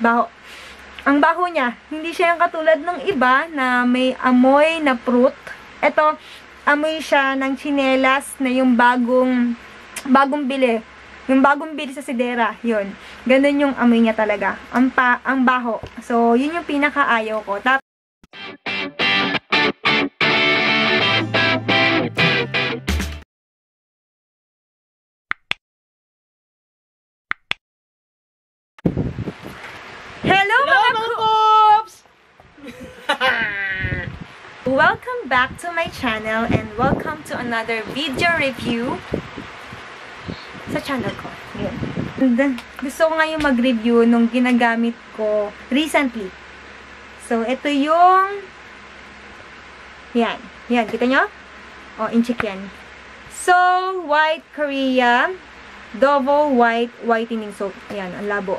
Baho. Ang baho niya, hindi siya yung katulad ng iba na may amoy na fruit. Ito, amoy siya ng chinelas na yung bagong, bagong bili. Yung bagong bili sa sidera, yun. Ganun yung amoy niya talaga. Ang, pa, ang baho. So, yun yung pinakaayaw ko. Tapos, back to my channel and welcome to another video review sa channel ko. Yun. Gusto ko ngayon mag-review nung ginagamit ko recently. So, ito yung yan. Yan, kita nyo? O, oh, inchik yan. So, White Korea Double White Whitening Soap. Ayan, ang labo.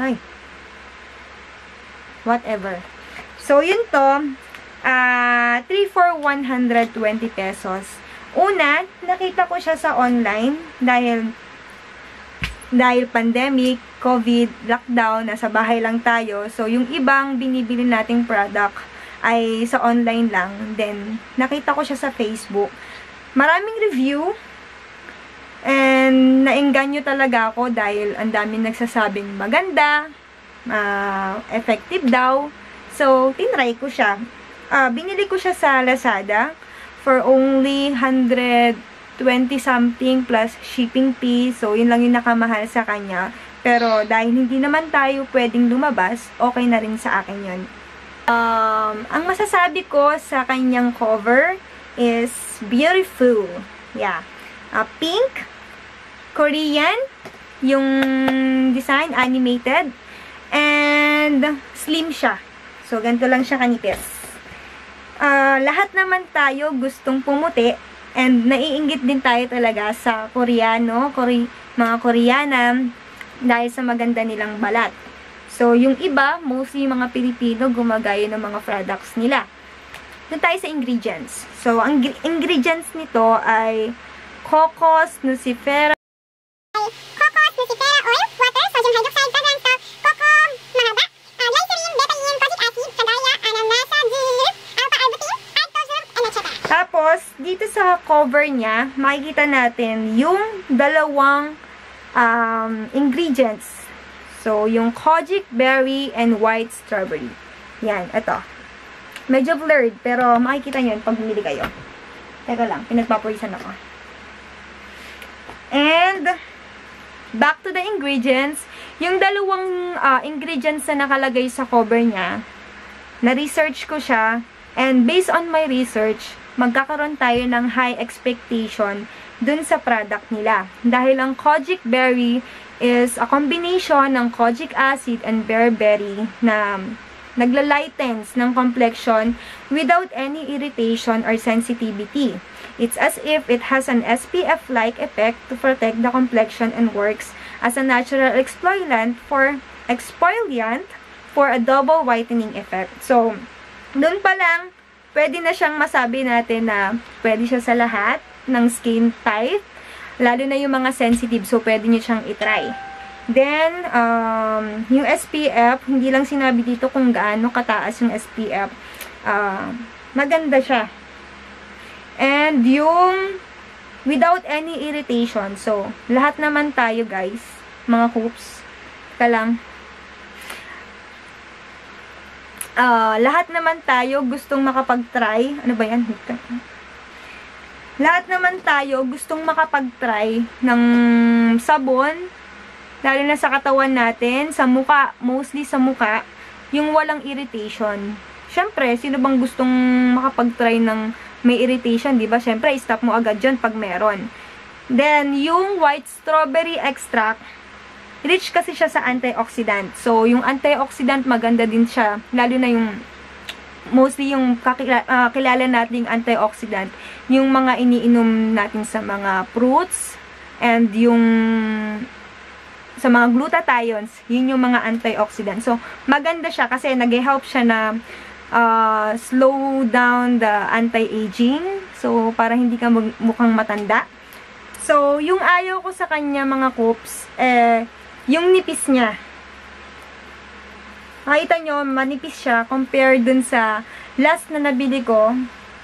Ay. Whatever. So, yun to. Ah, 3 for 120 pesos. Una, nakita ko siya sa online dahil dahil pandemic, COVID, lockdown, nasa bahay lang tayo. So, yung ibang binibili nating product ay sa online lang. Then, nakita ko siya sa Facebook. Maraming review. And, naengganyo talaga ako dahil ang daming nagsasabing maganda, ah, effective daw. So, tinry ko siya. Ah, binili ko siya sa Lazada for only 120 something plus shipping fee. So, yun lang yung nakamahal sa kanya. Pero, dahil hindi naman tayo pwedeng lumabas, okay na rin sa akin yun. Um, ang masasabi ko sa kanyang cover is beautiful. Yeah. Uh, pink, Korean, yung design, animated, and slim siya. So, ganito lang siya kanipis. Ah, lahat naman tayo gustong pumuti and naiinggit din tayo talaga sa Koreano, Kore mga Koreana dahil sa maganda nilang balat. So, yung iba, mostly mga Pilipino, gumagaya ng mga products nila. Doon tayo sa ingredients. So, ang gr- ingredients nito ay cocos, nucifera, Tapos, dito sa cover niya, makikita natin yung dalawang um, ingredients. So, yung kojic berry and white strawberry. Yan, ito. Medyo blurred, pero makikita nyo yun pag bumili kayo. Teka lang, pinagpapurisan ako. And, back to the ingredients. Yung dalawang ah, ingredients na nakalagay sa cover niya, na-research ko siya, and based on my research, magkakaroon tayo ng high expectation dun sa product nila. Dahil ang kojic berry is a combination ng kojic acid and bearberry na nagla-lightens ng complexion without any irritation or sensitivity. It's as if it has an SPF-like effect to protect the complexion and works as a natural exfoliant for exfoliant for a double whitening effect. So, doon pa lang, pwede na siyang masabi natin na pwede siya sa lahat ng skin type, lalo na yung mga sensitive, so pwede nyo siyang itry. Then, um, yung SPF, hindi lang sinabi dito kung gaano kataas yung SPF. Uh, maganda siya. And yung without any irritation. So, lahat naman tayo guys, mga hoops. Ka lang. Ah, lahat naman tayo gustong makapag-try. Ano ba yan? Lahat naman tayo gustong makapag-try ng sabon, lalo na sa katawan natin, sa muka, mostly sa muka, yung walang irritation. Siyempre, sino bang gustong makapag-try ng may irritation, di ba? Siyempre, stop mo agad dyan pag meron. Then, yung white strawberry extract, rich kasi siya sa antioxidant. So, yung antioxidant maganda din siya, lalo na yung mostly yung kakila, ah, kilala nating antioxidant, yung mga iniinom natin sa mga fruits and yung sa mga glutathione, yun yung mga antioxidant. So, maganda siya kasi nag-help siya na uh, slow down the anti-aging. So, para hindi ka mukhang matanda. So, yung ayaw ko sa kanya mga coops, eh, yung nipis niya. Makita nyo, manipis siya compared dun sa last na nabili ko,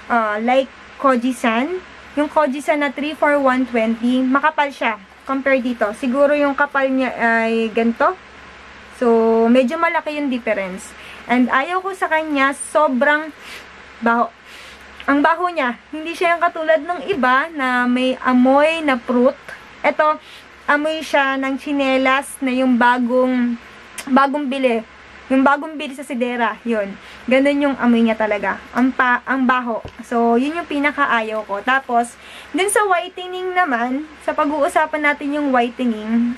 uh, like Koji-san. Yung Koji-san na 34120, makapal siya compare dito. Siguro yung kapal niya ay ganito. So, medyo malaki yung difference. And ayaw ko sa kanya, sobrang baho. Ang baho niya, hindi siya yung katulad ng iba na may amoy na fruit. Ito, amoy siya ng chinelas na yung bagong bagong bili. Yung bagong bili sa sidera, yun. Ganun yung amoy niya talaga. Ang, pa, ang baho. So, yun yung pinakaayaw ko. Tapos, dun sa whitening naman, sa pag-uusapan natin yung whitening,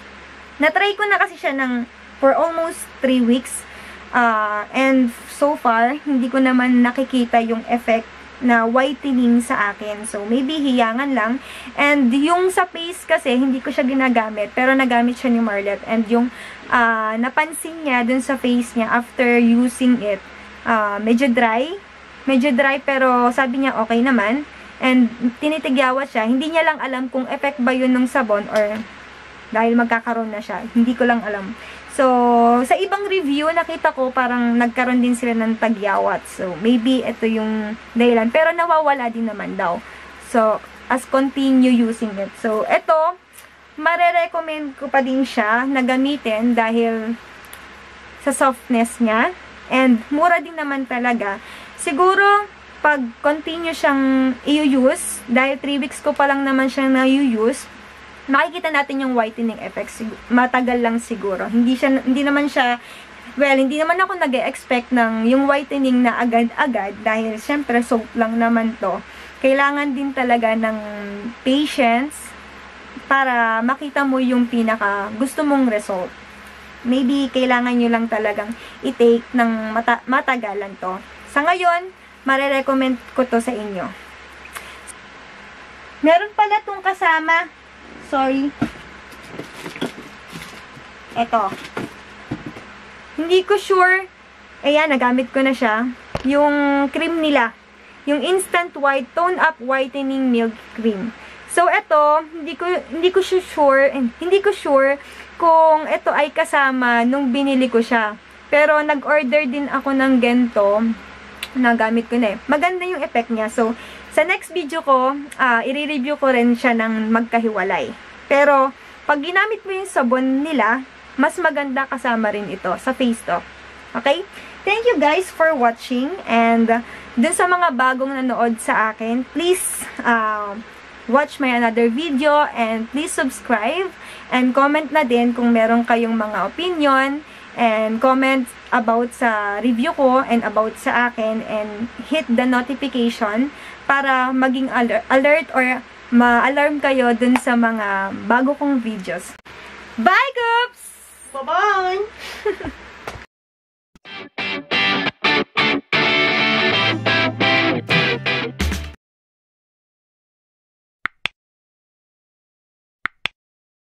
na-try ko na kasi siya ng for almost 3 weeks. Uh, and so far, hindi ko naman nakikita yung effect na whitening sa akin. So, maybe hiyangan lang. And yung sa face kasi, hindi ko siya ginagamit. Pero nagamit siya ni Marlet. And yung uh, napansin niya dun sa face niya after using it, uh, medyo dry. Medyo dry pero sabi niya okay naman. And tinitigyawat siya. Hindi niya lang alam kung effect ba yun ng sabon or dahil magkakaroon na siya. Hindi ko lang alam. So, sa ibang review, nakita ko parang nagkaroon din sila ng tagyawat. So, maybe ito yung dahilan. Pero nawawala din naman daw. So, as continue using it. So, ito, marerecommend ko pa din siya na gamitin dahil sa softness niya. And, mura din naman talaga. Siguro, pag continue siyang i-use, dahil 3 weeks ko pa lang naman siyang na-use, makikita natin yung whitening effect. Matagal lang siguro. Hindi, siya, hindi naman siya, well, hindi naman ako nag expect ng yung whitening na agad-agad dahil syempre soap lang naman to. Kailangan din talaga ng patience para makita mo yung pinaka gusto mong result. Maybe kailangan nyo lang talagang i-take ng mata matagalan to. Sa ngayon, marerecommend ko to sa inyo. Meron pala tong kasama Sorry. Ito. Hindi ko sure. Ayan, nagamit ko na siya. Yung cream nila. Yung Instant White Tone Up Whitening Milk Cream. So, ito, hindi ko, hindi ko sure, hindi ko sure kung ito ay kasama nung binili ko siya. Pero, nag-order din ako ng gento. Nagamit ko na eh. Maganda yung effect niya. So, sa next video ko, uh, i-review ko rin siya ng magkahiwalay. Pero, pag ginamit mo yung sabon nila, mas maganda kasama rin ito sa face to. Okay? Thank you guys for watching. And, dun sa mga bagong nanood sa akin, please, uh, watch my another video and please subscribe and comment na din kung meron kayong mga opinion and comment about sa review ko and about sa akin and hit the notification para maging alert, or ma-alarm kayo dun sa mga bago kong videos. Bye, Goops! Bye-bye!